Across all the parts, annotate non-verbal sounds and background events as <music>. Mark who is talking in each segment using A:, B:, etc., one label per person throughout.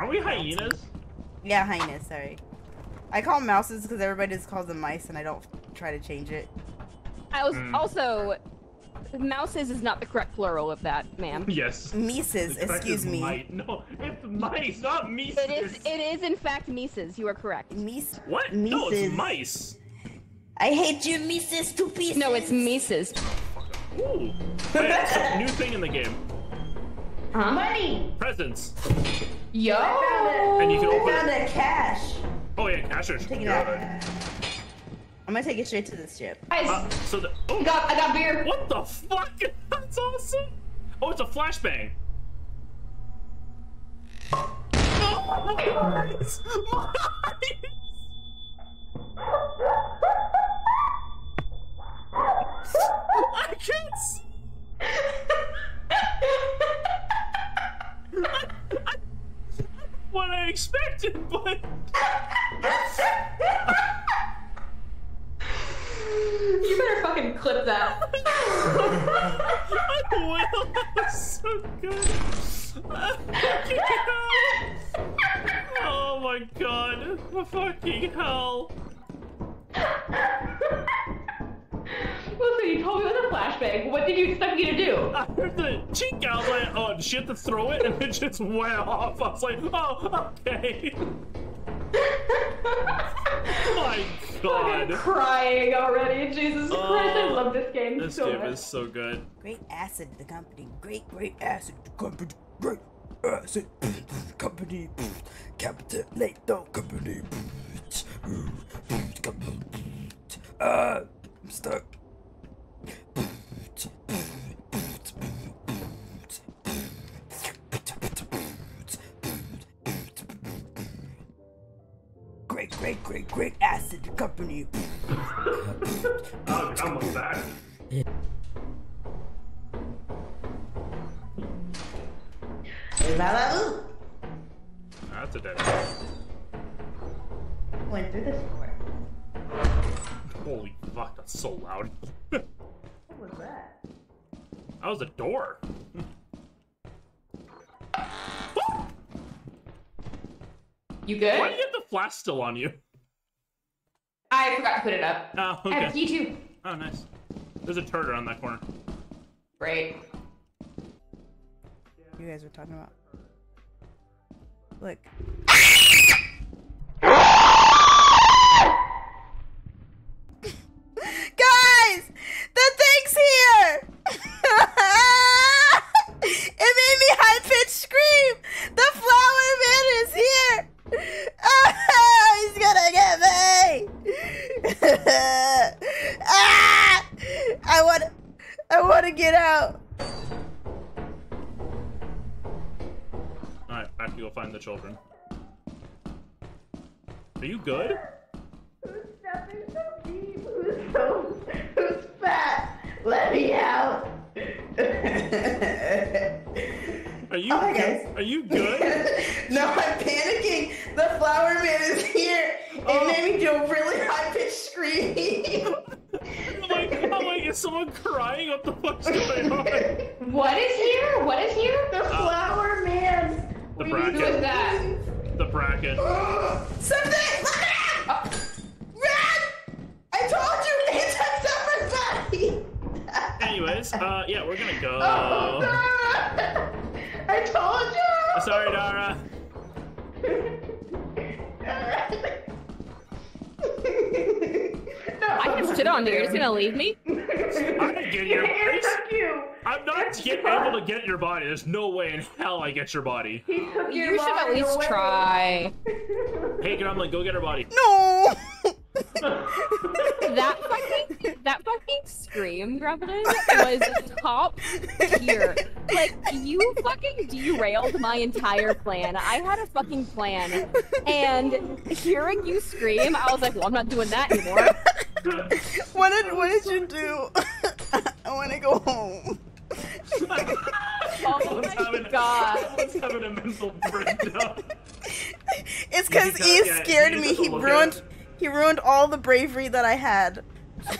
A: Are we hyenas?
B: Yeah, hyenas. Sorry. I call them mouses because everybody just calls them mice, and I don't try to change it.
C: I was
A: Mm.
C: also mouses is not the correct plural of that, ma'am. <laughs>
A: Yes.
B: Mises, excuse me.
A: mite. No, it's mice, not mice.
C: It is. It is in fact Mises. You are correct.
B: Mies.
A: What? No, it's mice.
B: I hate you, Mises, to pieces.
C: No, it's Mises.
A: Ooh. Hey, that's a new thing in the game.
D: Money.
A: Presents.
D: Yo.
A: And you can open
B: found
A: it.
B: a cash.
A: Oh yeah, cashers.
B: Take it
A: Good.
B: out. I'm gonna take it straight to the ship.
D: Guys,
A: Uh, so the
D: I
A: oh,
D: got I got beer.
A: what the fuck? <laughs> That's awesome. Oh, it's a flashbang. Oh, mice! Mice! I can't see. Expected, but
D: You better fucking clip that. <laughs>
A: I will. That so good. <laughs> oh my god. Fucking hell.
D: Flashbang. What did you expect me to do? <laughs>
A: I heard the chink out. I was like, oh, shit, to throw it, and it just went off. I was like, oh, okay. <laughs> my
D: I'm
A: god.
D: crying already. Jesus Christ, I
A: Oh,
D: love this game
A: This
D: so
A: game
D: much.
A: is so good.
B: Great acid, the company. Great, great acid, the company. Great acid, company. Capitulate the company. Uh, I'm stuck. Great, great, great, great acid, the company.
A: Oh, I'm almost back. That's a dead end.
D: Went through this door.
A: Holy fuck, that's so loud. <laughs>
D: What was that?
A: That was a door.
D: You good?
A: Why do you have the flask still on you?
D: I forgot to put it up.
A: Oh,
D: I have a
A: okay.
D: key too.
A: Oh, nice. There's a turd around that corner.
D: Great.
B: You guys were talking about. Look.
A: Children. Are you good?
B: Who's stepping so deep? Who's so who's fat? Let me out.
A: Are you
B: Oh,
A: good?
B: guys.
A: Are you good? <laughs>
B: no, I'm panicking. The flower man is here. It
A: Oh.
B: made me do a really high pitched scream. <laughs>
A: I'm like, I'm like, is someone crying? What the fuck's going <laughs> on?
D: What is here? What is here?
B: the flower man.
A: The
D: Who is
A: bracken.
D: that?
A: The bracken.
B: Something! Look at him! Run! I told you it's a summer body!
A: Anyways, uh, yeah, we're gonna go. <laughs>
B: Oh, Daara! <laughs> I told you!
A: Sorry, Daara.
B: no,
C: I can sit on there. You're just gonna leave me?
A: I'm gonna get your.
B: He you!
A: I'm not get, able to get your body. There's no way in hell I get your body.
B: He took your
C: You should at least
B: away.
C: try. <laughs>
A: Hey, Gremlin, go get her body.
B: No! <laughs>
C: That fucking that fucking scream, Gremlin, was top tier. Like you fucking derailed my entire plan. I had a fucking plan, and hearing you scream, I was like, "Well, I'm not doing that anymore." <laughs>
B: what did what did you do? I want to go home.
C: Oh my
A: having,
C: god!
A: someone's having a mental breakdown.
B: It's because
A: You
B: he
A: need to- yeah,
B: scared me. He ruined he ruined all the bravery that I had.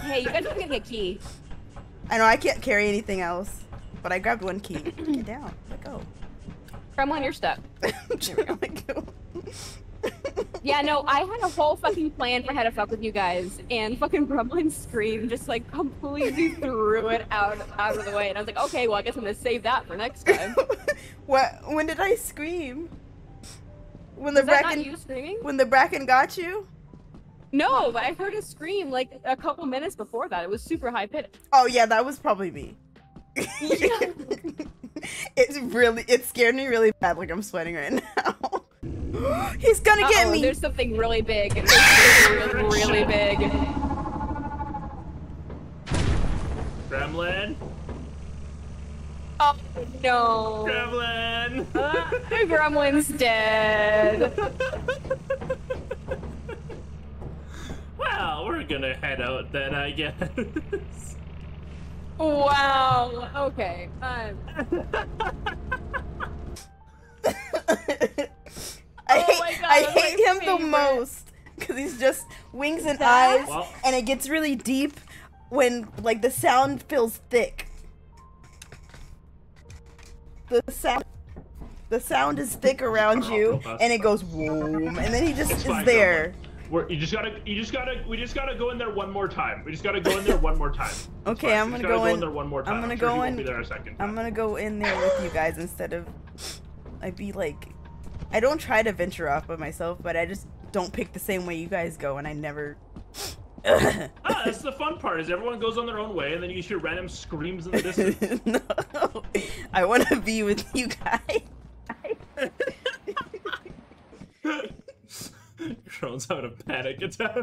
C: Hey, you guys are getting a key.
B: I know I can't carry anything else, but I grabbed one key. Get down. Let go.
C: Gremlin, you're stuck. <laughs>
B: I'm trying to let go.
C: Yeah, no, I had a whole fucking plan for how to fuck with you guys, and fucking Gremlin Scream just like completely <laughs> threw it out out of the way, and I was like, okay, well, I guess I'm gonna save that for next time. <laughs>
B: what? When did I scream? When the
C: Was that not
B: bracken
C: you screaming?
B: when the bracken got you?
C: No, but I heard a scream like a couple minutes before that. It was super high pitched.
B: Oh yeah, that was probably me. <laughs> it's really it scared me really bad. Like I'm sweating right now. <gasps> He's gonna get
C: Uh-oh,
B: me.
C: There's something really big. There's something really, really big.
A: Gremlin.
C: Oh no.
A: Gremlin.
C: Uh, Gremlin's dead. <laughs>
A: well, we're gonna head out then, I guess. <laughs>
C: Wow. Okay. Um, <laughs> my God,
B: I hate him the most because he's just wings and
C: That-
B: eyes,
A: Well-
B: and it gets really deep when like the sound feels thick. The sound, the sound is thick around you, and it goes boom, and then he just
A: It's
B: is
A: fine,
B: there.
A: We're, you just gotta, you just gotta, we just gotta go in there one more time. We just gotta go in there one more time. It's <laughs>
B: Okay,
A: fine.
B: I'm gonna
A: just gotta
B: go
A: in
B: in-
A: there one more time.
B: I'm gonna
A: sure
B: go in-
A: Be there a second.
B: I'm gonna go in there with you guys instead of I'd be like I don't try to venture off by myself, but I just don't pick the same way you guys go and I never <laughs>
A: Ah, that's the fun part. Is everyone goes on their own way, and then you hear random screams in the distance. <laughs>
B: no. I want to be with you guys. <laughs>
A: Drone's having a panic attack.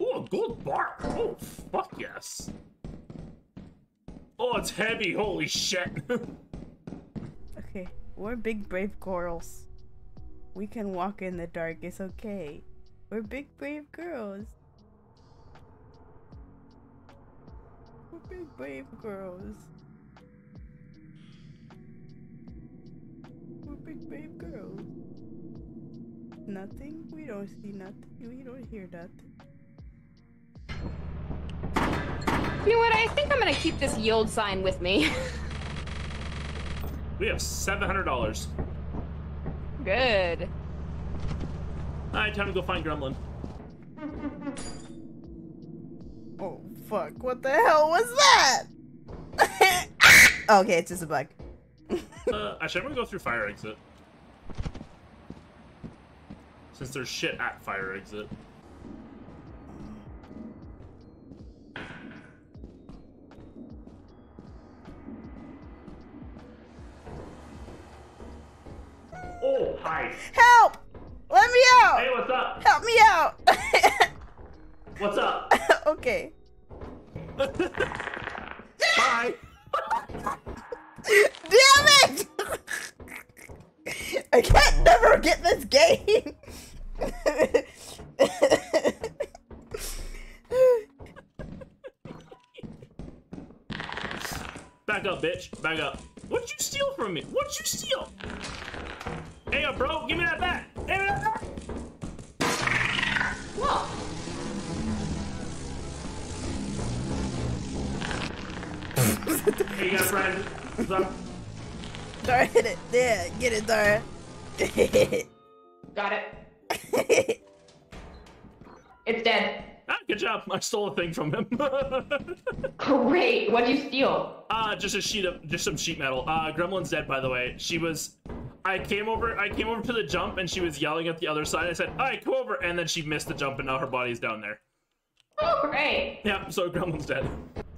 A: oh, a gold bar. Oh, fuck yes. Oh, it's heavy. Holy shit. <laughs>
B: Okay, we're big brave girls. We can walk in the dark. It's okay. We're big brave girls. We're big brave girls. We're big brave girls. Nothing? We don't see nothing. We don't hear nothing.
C: You know what? I think I'm gonna keep this yield sign with me. <laughs>
A: we have $700.
C: Good.
A: Alright, time to go find Gremlin.
B: Oh, fuck. What the hell was that? <laughs> okay, it's just a bug. <laughs>
A: Uh, actually, I'm gonna go through fire exit. Since there's shit at fire exit. Oh, hi.
B: Help! Let me out!
A: Hey, what's up?
B: Help me out! <laughs>
A: What's up? <laughs>
B: okay.
A: Bye. <laughs>
B: Damn it! I can't never get this game.
A: Back up, bitch. Back up. What'd you steal from me? What'd you steal? Hey, uh, bro, give me that back. Give me that back.
D: Well,
A: Hey, you got a friend? What's up?
B: Daara hit it. Yeah, get it, Daara.
D: got it. <laughs> It's dead.
A: Ah, good job. I stole a thing from him. <laughs>
D: Great. What did you steal?
A: uh, just a sheet of, just some sheet metal. Uh, Gremlin's dead, by the way. She was, I came over, I came over to the jump, and she was yelling at the other side. I said, "Alright, come over," and then she missed the jump, and now her body's down there.
D: Oh, great.
A: Yeah, so Gremlin's dead.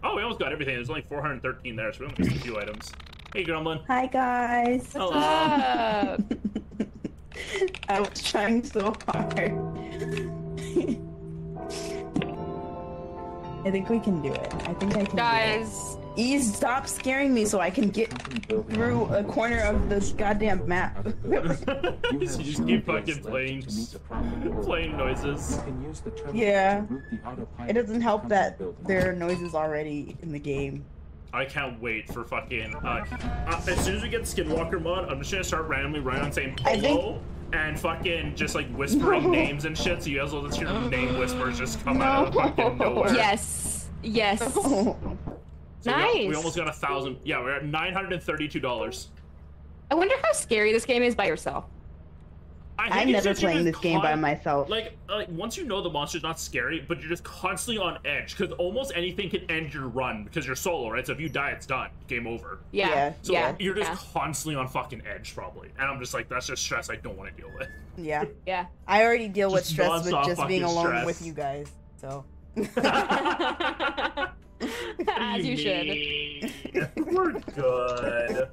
A: Oh, we almost got everything. There's only 413 there, so we only missed a few items. Hey, Gremlin.
E: Hi guys.
A: Hello.
C: Uh, <laughs>
E: I was trying so hard. <laughs> I think we can do it. I think I can.
C: guys,
E: Do. Ease, stop scaring me so I can get through a corner of this goddamn map. <laughs>
A: you <laughs> just keep fucking playing, <laughs> playing noises.
E: yeah. It doesn't help that there are noises already in the game.
A: I can't wait for fucking. Uh, uh, as soon as we get Skinwalker mod, I'm just gonna start randomly running on saying
E: I think-
A: hello and fucking just like whispering names and shit. So you guys will just hear name whispers just come out of fucking nowhere.
C: yes, yes.
A: So we got- we, almost got a thousand. Yeah, we're at nine hundred and thirty-two dollars.
C: I wonder how scary this game is by yourself.
A: I hate
B: I'm never
A: since
B: playing
A: just
B: this game by myself.
A: Like, uh, like once you know the monster's not scary, but you're just constantly on edge because almost anything can end your run because you're solo, right? So if you die, it's done, game over.
C: Yeah.
B: Yeah.
A: So
C: yeah.
A: you're just
C: yeah.
A: constantly on fucking edge, probably. And I'm just like, that's just stress I don't want to deal with.
B: Yeah. <laughs>
C: Yeah.
B: I already deal with stress with just being alone
A: stress.
B: with you guys. So. <laughs> <laughs>
C: As you should.
A: should. <laughs> We're good.